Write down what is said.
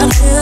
want to